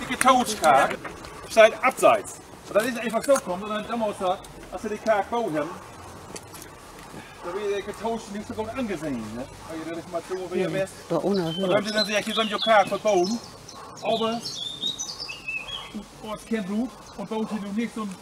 Die Getouchkart, staat abseits. Und dat is einfach so kommt, und dann damals hat, als ze die kaart gebaut hebben, dan ben je de getoucht niet zo goed angesehen. Ne? Als je de information weer west. War Und unerhört. dann sie dann sagen, hier sind die kaart verbauen, aber Ortskennbuch und baut hier noch nicht so ein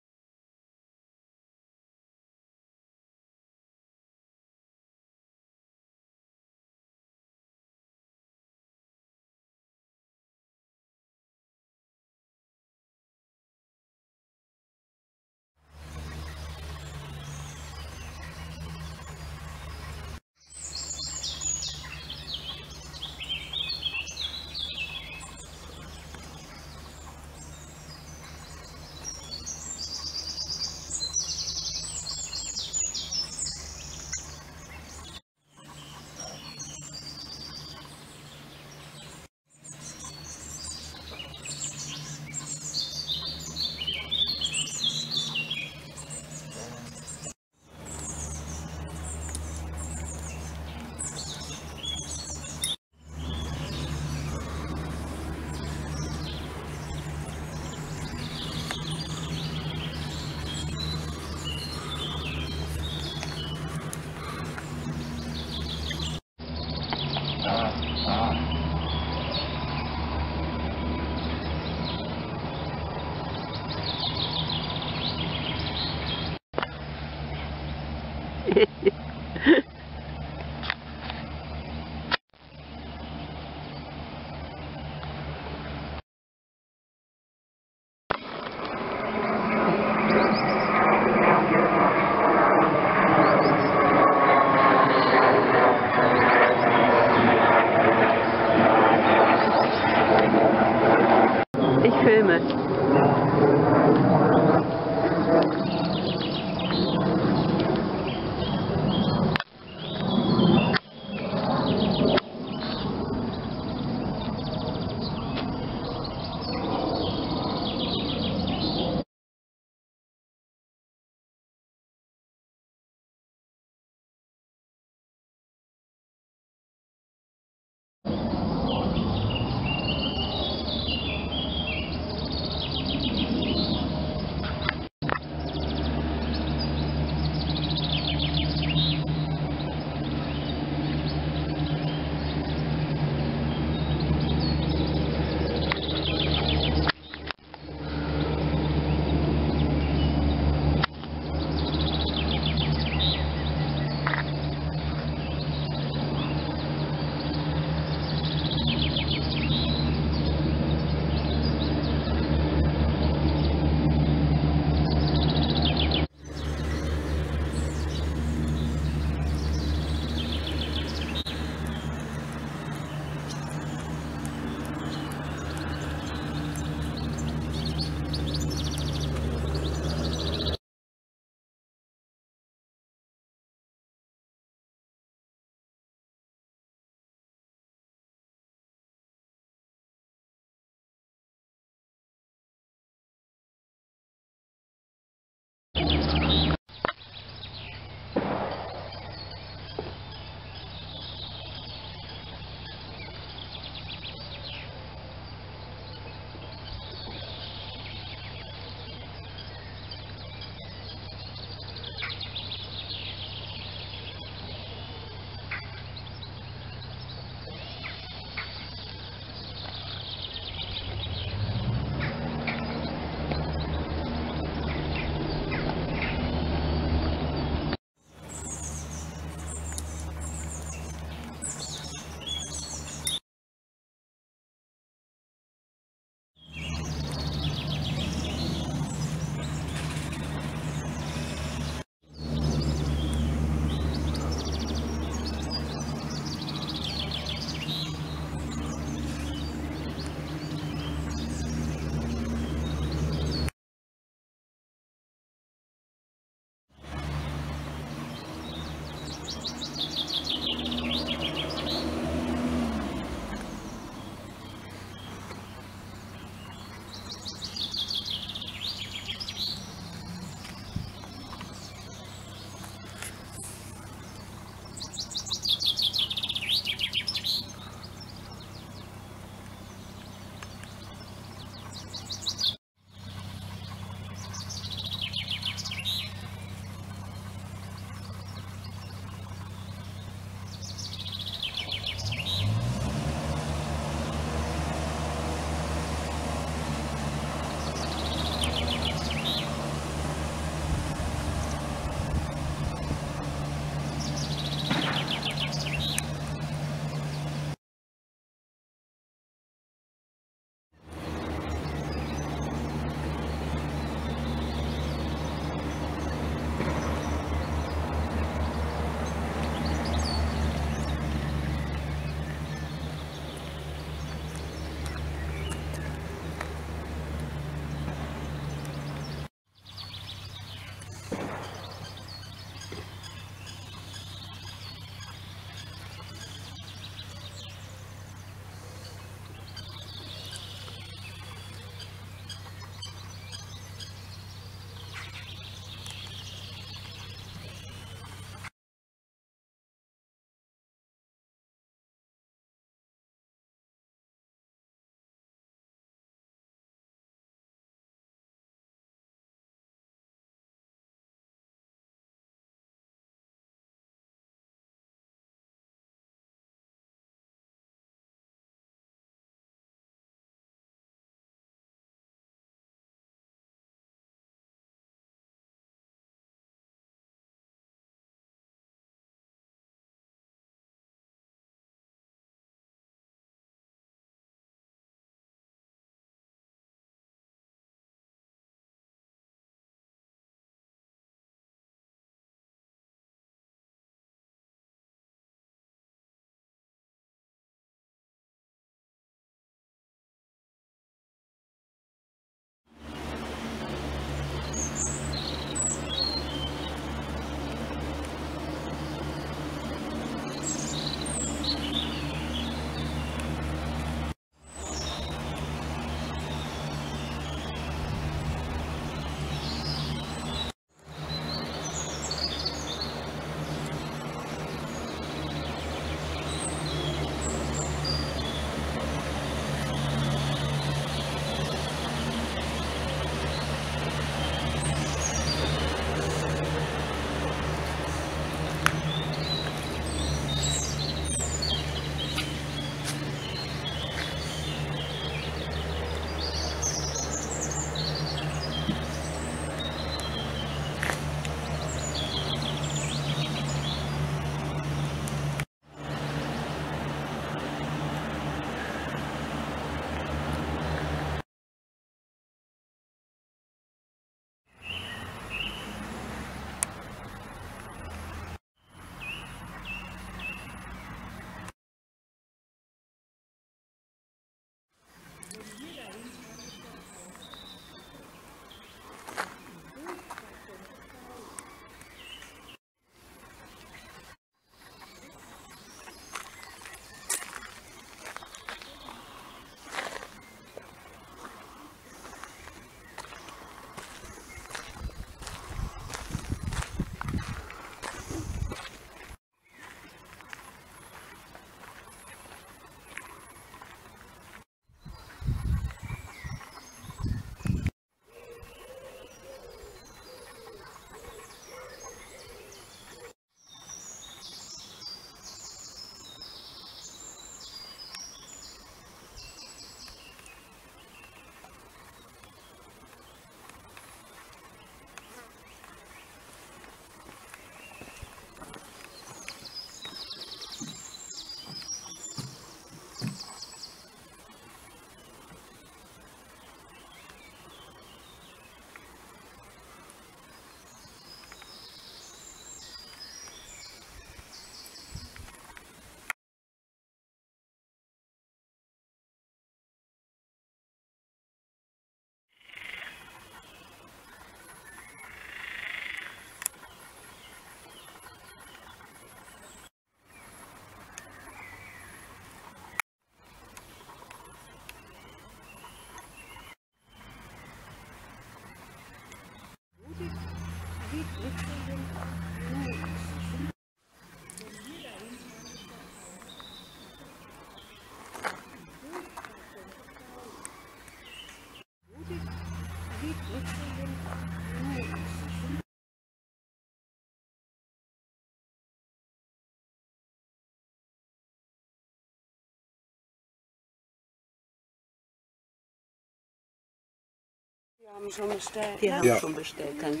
Wir haben schon bestellt. Die ne? haben Ja. schon bestellt. Dann